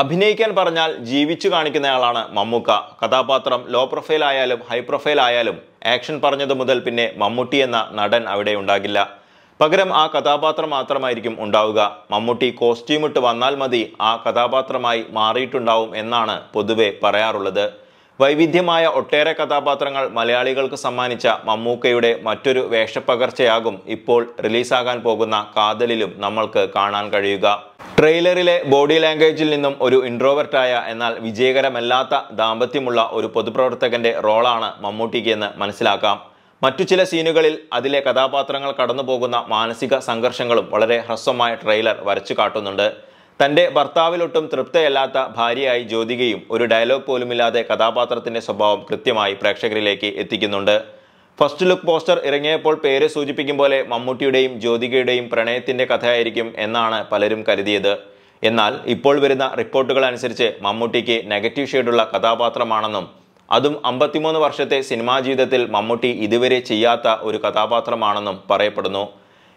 അഭിനയിക്കാൻ പറഞ്ഞാൽ ജീവിച്ചു കാണിക്കുന്നയാളാണ് മമ്മൂക്ക. കഥാപാത്രം ലോ പ്രൊഫൈൽ ആയാലും ഹൈ പ്രൊഫൈൽ ആയാലും ആക്ഷൻ പറഞ്ഞത് മുതൽ പിന്നെ മമ്മൂട്ടി എന്ന നടൻ അവിടെ ഉണ്ടാകില്ല. പകരം ആ കഥാപാത്രം മാത്രമായിരിക്കും ഉണ്ടാവുക. മമ്മൂട്ടി കോസ്റ്റ്യൂമിട്ട് വന്നാൽ മതി ആ കഥാപാത്രമായി മാറിയിട്ടുണ്ടാവും എന്നാണ് പൊതുവെ പറയാറുള്ളത്. വൈവിധ്യമായ ഒട്ടേറെ കഥാപാത്രങ്ങൾ മലയാളികൾക്ക് സമ്മാനിച്ച മമ്മൂക്കയുടെ മറ്റൊരു വേഷപ്പകർച്ചയാകും ഇപ്പോൾ റിലീസാകാൻ പോകുന്ന കാതലിലും നമ്മൾക്ക് കാണാൻ കഴിയുക. ട്രെയിലറിലെ ബോഡി ലാംഗ്വേജിൽ നിന്നും ഒരു ഇൻട്രോവർട്ടായ എന്നാൽ വിജയകരമല്ലാത്ത ദാമ്പത്യമുള്ള ഒരു പൊതുപ്രവർത്തകന്റെ റോളാണ് മമ്മൂട്ടിക്ക് എന്ന് മനസ്സിലാക്കാം. മറ്റു ചില സീനുകളിൽ അതിലെ കഥാപാത്രങ്ങൾ കടന്നുപോകുന്ന മാനസിക സംഘർഷങ്ങളും വളരെ ഹ്രസ്വമായ ട്രെയിലർ വരച്ചു കാട്ടുന്നുണ്ട്. തന്റെ ഭർത്താവിലൊട്ടും തൃപ്തയല്ലാത്ത ഭാര്യയായി ജ്യോതികയും ഒരു ഡയലോഗ് പോലുമില്ലാതെ കഥാപാത്രത്തിന്റെ സ്വഭാവം കൃത്യമായി പ്രേക്ഷകരിലേക്ക് എത്തിക്കുന്നുണ്ട്. ഫസ്റ്റ് ലുക്ക് പോസ്റ്റർ ഇറങ്ങിയപ്പോൾ പേര് സൂചിപ്പിക്കും പോലെ മമ്മൂട്ടിയുടെയും ജ്യോതികയുടെയും പ്രണയത്തിന്റെ കഥയായിരിക്കും എന്നാണ് പലരും കരുതിയത്. എന്നാൽ ഇപ്പോൾ വരുന്ന റിപ്പോർട്ടുകൾ അനുസരിച്ച് മമ്മൂട്ടിക്ക് നെഗറ്റീവ് ഷെയ്ഡുള്ള കഥാപാത്രമാണെന്നും അതും അമ്പത്തിമൂന്ന് വർഷത്തെ സിനിമാ ജീവിതത്തിൽ മമ്മൂട്ടി ഇതുവരെ ചെയ്യാത്ത ഒരു കഥാപാത്രമാണെന്നും പറയപ്പെടുന്നു.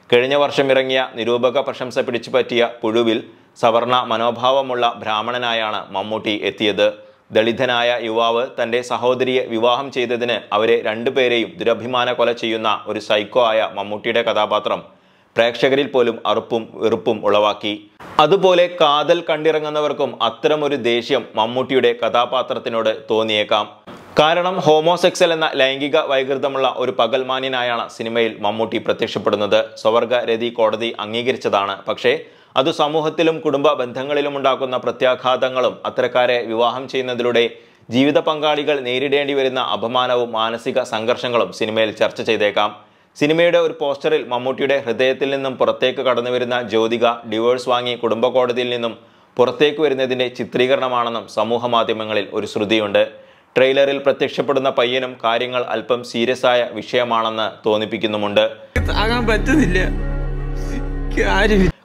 കഴിഞ്ഞ വർഷം ഇറങ്ങിയ നിരൂപക പ്രശംസ പിടിച്ചുപറ്റിയ പുഴുവിൽ സവർണ മനോഭാവമുള്ള ബ്രാഹ്മണനായാണ് മമ്മൂട്ടി എത്തിയത്. ദളിതനായ യുവാവ് തന്റെ സഹോദരിയെ വിവാഹം ചെയ്തതിന് അവരെ രണ്ടുപേരെയും ദുരഭിമാന കൊല ചെയ്യുന്ന ഒരു സൈക്കോ ആയ മമ്മൂട്ടിയുടെ കഥാപാത്രം പ്രേക്ഷകരിൽ പോലും അറുപ്പും വെറുപ്പും ഉളവാക്കി. അതുപോലെ കാതൽ കണ്ടിറങ്ങുന്നവർക്കും അത്തരമൊരു ദേഷ്യം മമ്മൂട്ടിയുടെ കഥാപാത്രത്തിനോട് തോന്നിയേക്കാം. കാരണം ഹോമോസെക്സൽ എന്ന ലൈംഗിക വൈകൃതമുള്ള ഒരു പകൽമാന്യനായാണ് സിനിമയിൽ മമ്മൂട്ടി പ്രത്യക്ഷപ്പെടുന്നത്. സ്വവർഗ രതി കോടതി അംഗീകരിച്ചതാണ്. പക്ഷേ അത് സമൂഹത്തിലും കുടുംബ ബന്ധങ്ങളിലും ഉണ്ടാക്കുന്ന പ്രത്യാഘാതങ്ങളും അത്തരക്കാരെ വിവാഹം ചെയ്യുന്നതിലൂടെ ജീവിത പങ്കാളികൾ നേരിടേണ്ടി വരുന്ന അപമാനവും മാനസിക സംഘർഷങ്ങളും സിനിമയിൽ ചർച്ച ചെയ്തേക്കാം. സിനിമയുടെ ഒരു പോസ്റ്ററിൽ മമ്മൂട്ടിയുടെ ഹൃദയത്തിൽ നിന്നും പുറത്തേക്ക് കടന്നു വരുന്ന ജ്യോതിക ഡിവോഴ്സ് വാങ്ങി കുടുംബ കോടതിയിൽ നിന്നും പുറത്തേക്ക് വരുന്നതിന്റെ ചിത്രീകരണമാണെന്നും സമൂഹ മാധ്യമങ്ങളിൽ ഒരു ശ്രുതിയുണ്ട്. ട്രെയിലറിൽ പ്രത്യക്ഷപ്പെടുന്ന പയ്യനും കാര്യങ്ങൾ അല്പം സീരിയസ് ആയ വിഷയമാണെന്ന് തോന്നിപ്പിക്കുന്നുമുണ്ട്. പറ്റുന്നില്ല.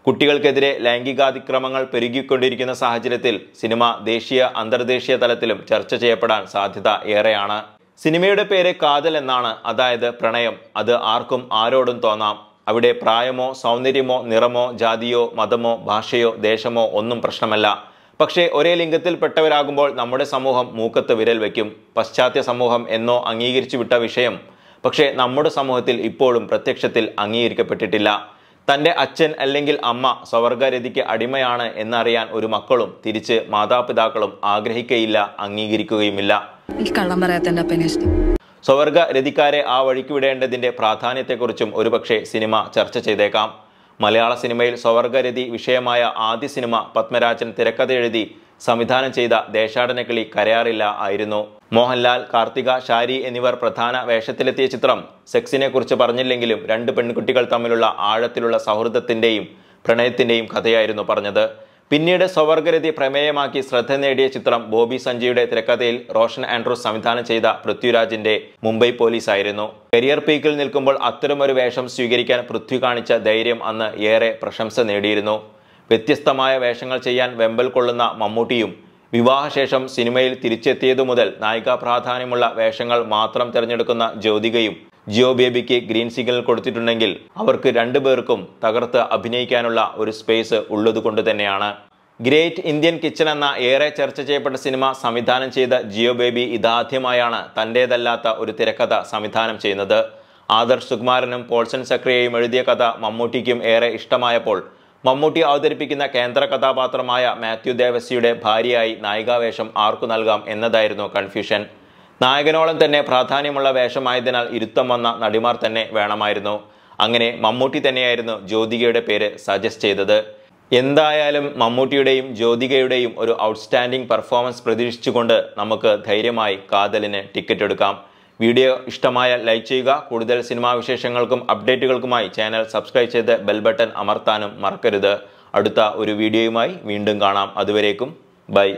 കുട്ടികൾക്കെതിരെ ലൈംഗികാതിക്രമങ്ങൾ പെരുകിക്കൊണ്ടിരിക്കുന്ന സാഹചര്യത്തിൽ സിനിമ ദേശീയ അന്തർദേശീയ തലത്തിലും ചർച്ച ചെയ്യപ്പെടാൻ സാധ്യത ഏറെയാണ്. സിനിമയുടെ പേര് കാതൽ എന്നാണ്. അതായത് പ്രണയം. അത് ആർക്കും ആരോടും തോന്നാം. അവിടെ പ്രായമോ സൗന്ദര്യമോ നിറമോ ജാതിയോ മതമോ ഭാഷയോ ദേശമോ ഒന്നും പ്രശ്നമല്ല. പക്ഷേ ഒരേ ലിംഗത്തിൽപ്പെട്ടവരാകുമ്പോൾ നമ്മുടെ സമൂഹം മൂക്കത്ത് വിരൽ വയ്ക്കും. പശ്ചാത്യ സമൂഹം എന്നോ അംഗീകരിച്ചു വിട്ട വിഷയം. പക്ഷേ നമ്മുടെ സമൂഹത്തിൽ ഇപ്പോഴും പ്രത്യക്ഷത്തിൽ അംഗീകരിക്കപ്പെട്ടിട്ടില്ല. തന്റെ അച്ഛൻ അല്ലെങ്കിൽ അമ്മ സ്വവർഗരതിക്ക് അടിമയാണ് എന്നറിയാൻ ഒരു മക്കളും തിരിച്ച് മാതാപിതാക്കളും ആഗ്രഹിക്കുകയില്ല അംഗീകരിക്കുകയുമില്ല. ഈ കള്ളം പറയാത്ത എന്റെ അപ്പനെ ഇഷ്ടം. സ്വവർഗ രതിക്കാരെ ആ വഴിക്ക് വിടേണ്ടതിന്റെ പ്രാധാന്യത്തെക്കുറിച്ചും ഒരുപക്ഷെ സിനിമ ചർച്ച ചെയ്തേക്കാം. മലയാള സിനിമയിൽ സ്വവർഗരതി വിഷയമായ ആദ്യ സിനിമ പത്മരാജൻ തിരക്കഥ എഴുതി സംവിധാനം ചെയ്ത ദേശാടനക്കിളി കരയാറില്ല ആയിരുന്നു. മോഹൻലാൽ കാർത്തിക ഷാരി എന്നിവർ പ്രധാന വേഷത്തിലെത്തിയ ചിത്രം സെക്സിനെ കുറിച്ച് പറഞ്ഞില്ലെങ്കിലും രണ്ട് പെൺകുട്ടികൾ തമ്മിലുള്ള ആഴത്തിലുള്ള സൗഹൃദത്തിന്റെയും പ്രണയത്തിന്റെയും കഥയായിരുന്നു പറഞ്ഞത്. പിന്നീട് സ്വവർഗരതി പ്രമേയമാക്കി ശ്രദ്ധ നേടിയ ചിത്രം ബോബി സഞ്ജയുടെ തിരക്കഥയിൽ റോഷൻ ആൻഡ്രൂസ് സംവിധാനം ചെയ്ത പൃഥ്വിരാജിന്റെ മുംബൈ പോലീസ് ആയിരുന്നു. കരിയർ പീക്കിൽ നിൽക്കുമ്പോൾ അത്തരമൊരു വേഷം സ്വീകരിക്കാൻ പൃഥ്വി കാണിച്ച ധൈര്യം അന്ന് ഏറെ പ്രശംസ നേടിയിരുന്നു. വ്യത്യസ്തമായ വേഷങ്ങൾ ചെയ്യാൻ വെമ്പൽ കൊള്ളുന്ന മമ്മൂട്ടിയും വിവാഹശേഷം സിനിമയിൽ തിരിച്ചെത്തിയതു മുതൽ നായികാ പ്രാധാന്യമുള്ള വേഷങ്ങൾ മാത്രം തിരഞ്ഞെടുക്കുന്ന ജ്യോതികയും ജിയോ ബേബിക്ക് ഗ്രീൻ സിഗ്നൽ കൊടുത്തിട്ടുണ്ടെങ്കിൽ അവർക്ക് രണ്ടുപേർക്കും തകർത്ത് അഭിനയിക്കാനുള്ള ഒരു സ്പേസ് ഉള്ളതുകൊണ്ട് തന്നെയാണ്. ഗ്രേറ്റ് ഇന്ത്യൻ കിച്ചൺ എന്ന ഏറെ ചർച്ച ചെയ്യപ്പെട്ട സിനിമ സംവിധാനം ചെയ്ത ജിയോ ബേബി ഇതാദ്യമായാണ് തന്റേതല്ലാത്ത ഒരു തിരക്കഥ സംവിധാനം ചെയ്യുന്നത്. ആദർശ് സുകുമാരനും പോൾസൺ സക്രിയയും എഴുതിയ കഥ മമ്മൂട്ടിക്കും ഏറെ ഇഷ്ടമായപ്പോൾ മമ്മൂട്ടി അവതരിപ്പിക്കുന്ന കേന്ദ്ര കഥാപാത്രമായ മാത്യു ദേവസിയുടെ ഭാര്യയായി നായികാവേഷം ആർക്കു നൽകാം എന്നതായിരുന്നു കൺഫ്യൂഷൻ. നായകനോളം തന്നെ പ്രാധാന്യമുള്ള വേഷമായതിനാൽ ഇരുത്തം വന്ന നടിമാർ തന്നെ വേണമായിരുന്നു. അങ്ങനെ മമ്മൂട്ടി തന്നെയായിരുന്നു ജ്യോതികയുടെ പേര് സജസ്റ്റ് ചെയ്തത്. എന്തായാലും മമ്മൂട്ടിയുടെയും ജ്യോതികയുടെയും ഒരു ഔട്ട്സ്റ്റാൻഡിംഗ് പെർഫോമൻസ് പ്രതീക്ഷിച്ചുകൊണ്ട് നമുക്ക് ധൈര്യമായി കാതലിന് ടിക്കറ്റ് എടുക്കാം. വീഡിയോ ഇഷ്ടമായാൽ ലൈക്ക് ചെയ്യുക. കൂടുതൽ സിനിമാ വിശേഷങ്ങൾക്കും അപ്ഡേറ്റുകൾക്കുമായി ചാനൽ സബ്സ്ക്രൈബ് ചെയ്ത് ബെൽ ബട്ടൺ അമർത്താനും മറക്കരുത്. അടുത്ത ഒരു വീഡിയോയുമായി വീണ്ടും കാണാം. അതുവരേക്കും ബൈ.